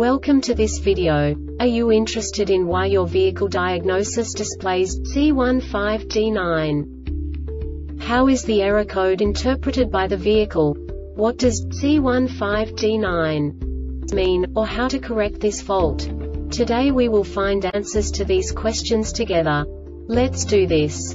Welcome to this video. Are you interested in why your vehicle diagnosis displays C15D9? How is the error code interpreted by the vehicle? What does C15D9 mean, or how to correct this fault? Today we will find answers to these questions together. Let's do this.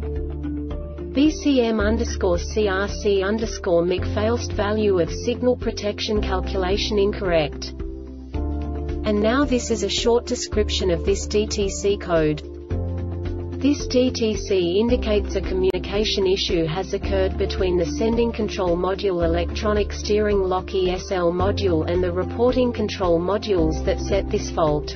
BCM underscore CRC underscore MIG failst value of signal protection calculation incorrect. And now this is a short description of this DTC code. This DTC indicates a communication issue has occurred between the sending control module electronic steering lock ESL module and the reporting control modules that set this fault.